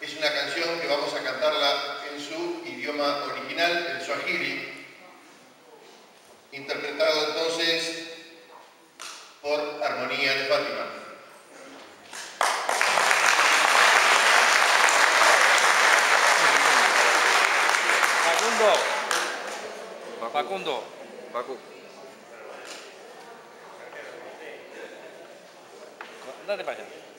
Es una canción que vamos a cantarla en su idioma original, el swahili, interpretado entonces por Armonía de Fátima. Facundo. Facundo. Facu. Date para allá.